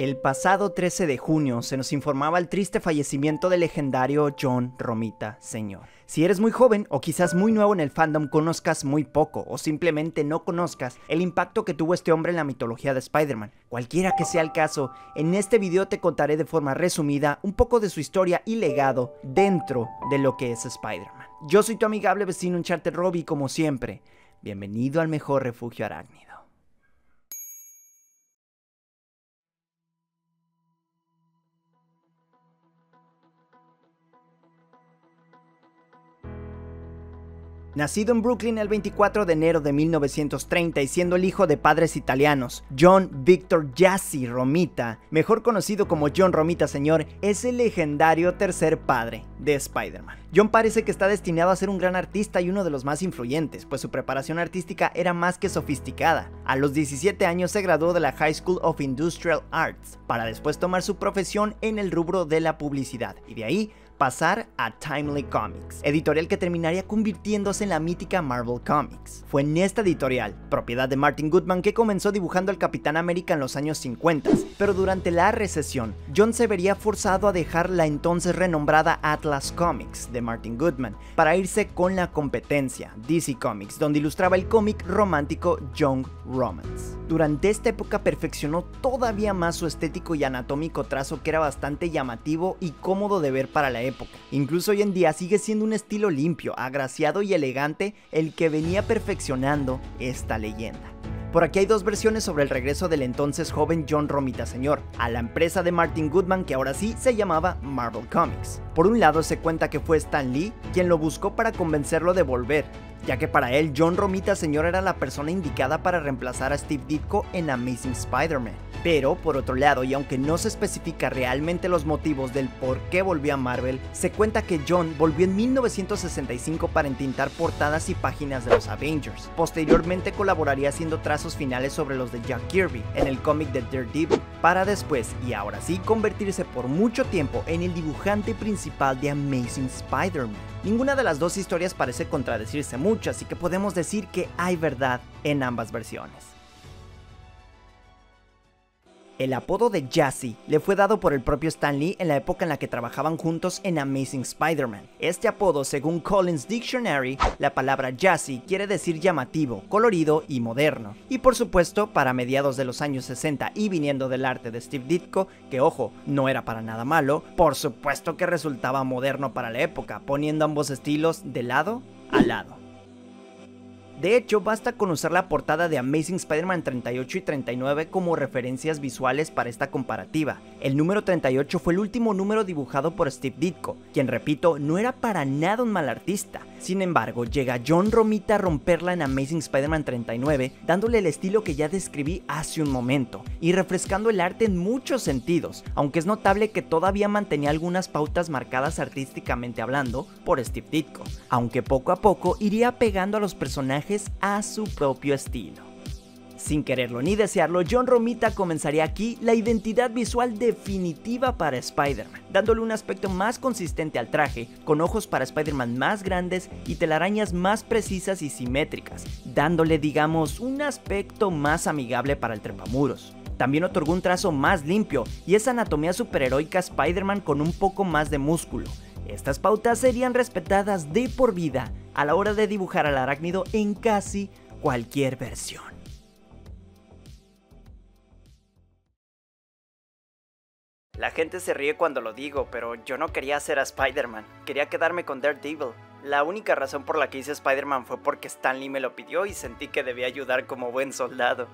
El pasado 13 de junio se nos informaba el triste fallecimiento del legendario John Romita Sr. Si eres muy joven o quizás muy nuevo en el fandom, conozcas muy poco o simplemente no conozcas el impacto que tuvo este hombre en la mitología de Spider-Man. Cualquiera que sea el caso, en este video te contaré de forma resumida un poco de su historia y legado dentro de lo que es Spider-Man. Yo soy tu amigable vecino Uncharted Robbie como siempre. Bienvenido al mejor refugio arácnido. Nacido en Brooklyn el 24 de enero de 1930 y siendo el hijo de padres italianos, John Victor Jassy Romita, mejor conocido como John Romita Sr., es el legendario tercer padre de Spider-Man. John parece que está destinado a ser un gran artista y uno de los más influyentes, pues su preparación artística era más que sofisticada. A los 17 años se graduó de la High School of Industrial Arts, para después tomar su profesión en el rubro de la publicidad, y de ahí pasar a Timely Comics, editorial que terminaría convirtiéndose en la mítica Marvel Comics. Fue en esta editorial, propiedad de Martin Goodman, que comenzó dibujando al Capitán América en los años 50, pero durante la recesión, John se vería forzado a dejar la entonces renombrada Atlas Comics de Martin Goodman para irse con la competencia, DC Comics, donde ilustraba el cómic romántico Young Romance. Durante esta época perfeccionó todavía más su estético y anatómico trazo que era bastante llamativo y cómodo de ver para la época Incluso hoy en día sigue siendo un estilo limpio, agraciado y elegante el que venía perfeccionando esta leyenda. Por aquí hay dos versiones sobre el regreso del entonces joven John Romita Sr. a la empresa de Martin Goodman que ahora sí se llamaba Marvel Comics. Por un lado se cuenta que fue Stan Lee quien lo buscó para convencerlo de volver, ya que para él John Romita Sr. era la persona indicada para reemplazar a Steve Ditko en Amazing Spider-Man. Pero, por otro lado, y aunque no se especifica realmente los motivos del por qué volvió a Marvel, se cuenta que John volvió en 1965 para entintar portadas y páginas de los Avengers. Posteriormente colaboraría haciendo trazos finales sobre los de Jack Kirby en el cómic de Daredevil, para después, y ahora sí, convertirse por mucho tiempo en el dibujante principal de Amazing Spider-Man. Ninguna de las dos historias parece contradecirse mucho, así que podemos decir que hay verdad en ambas versiones. El apodo de Jassy le fue dado por el propio Stan Lee en la época en la que trabajaban juntos en Amazing Spider-Man. Este apodo, según Collins Dictionary, la palabra Jassy quiere decir llamativo, colorido y moderno. Y por supuesto, para mediados de los años 60 y viniendo del arte de Steve Ditko, que ojo, no era para nada malo, por supuesto que resultaba moderno para la época, poniendo ambos estilos de lado a lado. De hecho, basta con usar la portada de Amazing Spider-Man 38 y 39 como referencias visuales para esta comparativa. El número 38 fue el último número dibujado por Steve Ditko, quien repito, no era para nada un mal artista. Sin embargo, llega John Romita a romperla en Amazing Spider-Man 39, dándole el estilo que ya describí hace un momento, y refrescando el arte en muchos sentidos, aunque es notable que todavía mantenía algunas pautas marcadas artísticamente hablando por Steve Ditko, aunque poco a poco iría pegando a los personajes a su propio estilo. Sin quererlo ni desearlo, John Romita comenzaría aquí la identidad visual definitiva para Spider-Man, dándole un aspecto más consistente al traje, con ojos para Spider-Man más grandes y telarañas más precisas y simétricas, dándole digamos un aspecto más amigable para el trepamuros. También otorgó un trazo más limpio y esa anatomía superheroica Spider-Man con un poco más de músculo. Estas pautas serían respetadas de por vida a la hora de dibujar al arácnido en casi cualquier versión. La gente se ríe cuando lo digo, pero yo no quería hacer a Spider-Man, quería quedarme con Daredevil. La única razón por la que hice Spider-Man fue porque Stan Lee me lo pidió y sentí que debía ayudar como buen soldado.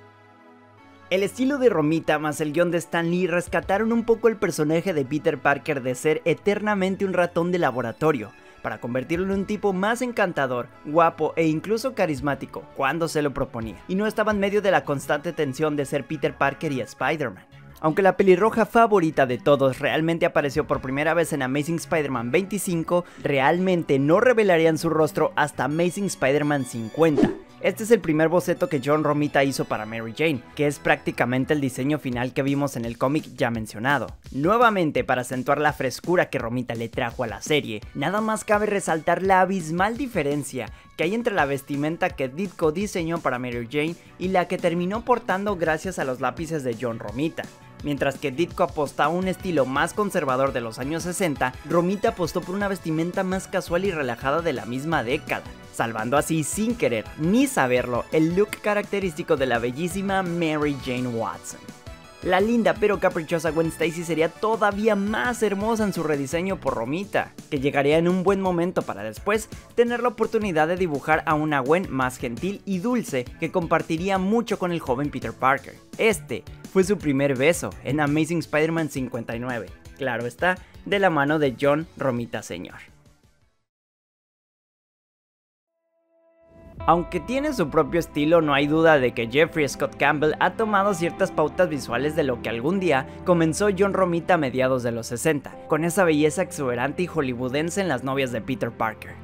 El estilo de Romita más el guion de Stan Lee rescataron un poco el personaje de Peter Parker de ser eternamente un ratón de laboratorio, para convertirlo en un tipo más encantador, guapo e incluso carismático cuando se lo proponía, y no estaba en medio de la constante tensión de ser Peter Parker y Spider-Man. Aunque la pelirroja favorita de todos realmente apareció por primera vez en Amazing Spider-Man 25, realmente no revelarían su rostro hasta Amazing Spider-Man 50. Este es el primer boceto que John Romita hizo para Mary Jane, que es prácticamente el diseño final que vimos en el cómic ya mencionado. Nuevamente, para acentuar la frescura que Romita le trajo a la serie, nada más cabe resaltar la abismal diferencia que hay entre la vestimenta que Ditko diseñó para Mary Jane y la que terminó portando gracias a los lápices de John Romita. Mientras que Ditko apostó a un estilo más conservador de los años 60, Romita apostó por una vestimenta más casual y relajada de la misma década, salvando así sin querer ni saberlo el look característico de la bellísima Mary Jane Watson. La linda pero caprichosa Gwen Stacy sería todavía más hermosa en su rediseño por Romita, que llegaría en un buen momento para después tener la oportunidad de dibujar a una Gwen más gentil y dulce que compartiría mucho con el joven Peter Parker. Este fue su primer beso en Amazing Spider-Man 59, claro está, de la mano de John Romita Sr. Aunque tiene su propio estilo, no hay duda de que Jeffrey Scott Campbell ha tomado ciertas pautas visuales de lo que algún día comenzó John Romita a mediados de los 60, con esa belleza exuberante y hollywoodense en las novias de Peter Parker.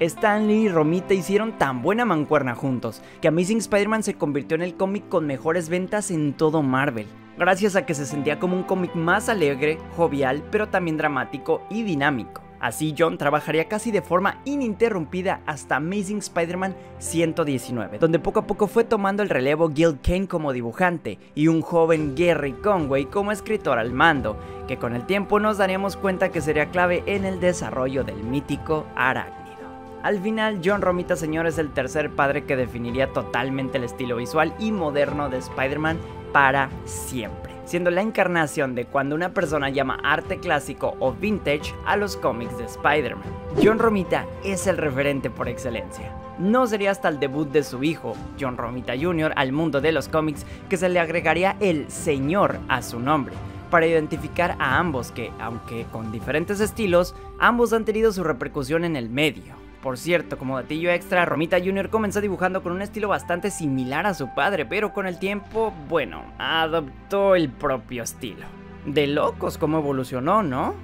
Stanley y Romita hicieron tan buena mancuerna juntos que Amazing Spider-Man se convirtió en el cómic con mejores ventas en todo Marvel, gracias a que se sentía como un cómic más alegre, jovial, pero también dramático y dinámico. Así John trabajaría casi de forma ininterrumpida hasta Amazing Spider-Man 119, donde poco a poco fue tomando el relevo Gil Kane como dibujante y un joven Gary Conway como escritor al mando, que con el tiempo nos daríamos cuenta que sería clave en el desarrollo del mítico Arácnido. Al final, John Romita Señor es el tercer padre que definiría totalmente el estilo visual y moderno de Spider-Man para siempre siendo la encarnación de cuando una persona llama arte clásico o vintage a los cómics de Spider-Man. John Romita es el referente por excelencia. No sería hasta el debut de su hijo, John Romita Jr., al mundo de los cómics que se le agregaría el señor a su nombre, para identificar a ambos que, aunque con diferentes estilos, ambos han tenido su repercusión en el medio. Por cierto, como datillo extra, Romita Jr. comenzó dibujando con un estilo bastante similar a su padre, pero con el tiempo, bueno, adoptó el propio estilo. De locos cómo evolucionó, ¿no?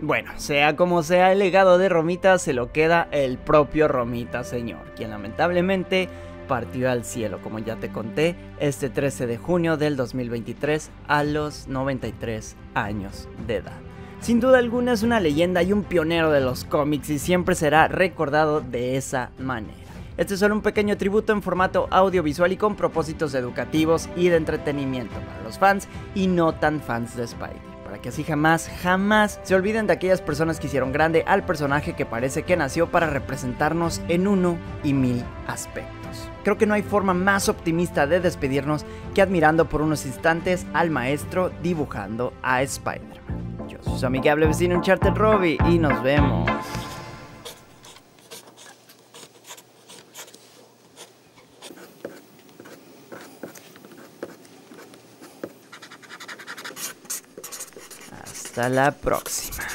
Bueno, sea como sea, el legado de Romita se lo queda el propio Romita Señor, quien lamentablemente partió al cielo, como ya te conté, este 13 de junio del 2023 a los 93 años de edad. Sin duda alguna es una leyenda y un pionero de los cómics y siempre será recordado de esa manera. Este es solo un pequeño tributo en formato audiovisual y con propósitos educativos y de entretenimiento para los fans y no tan fans de Spidey. Para que así jamás, jamás se olviden de aquellas personas que hicieron grande al personaje que parece que nació para representarnos en uno y mil aspectos. Creo que no hay forma más optimista de despedirnos que admirando por unos instantes al maestro dibujando a Spider-Man su amigable vecino Uncharted Robbie y nos vemos. Hasta la próxima.